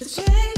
The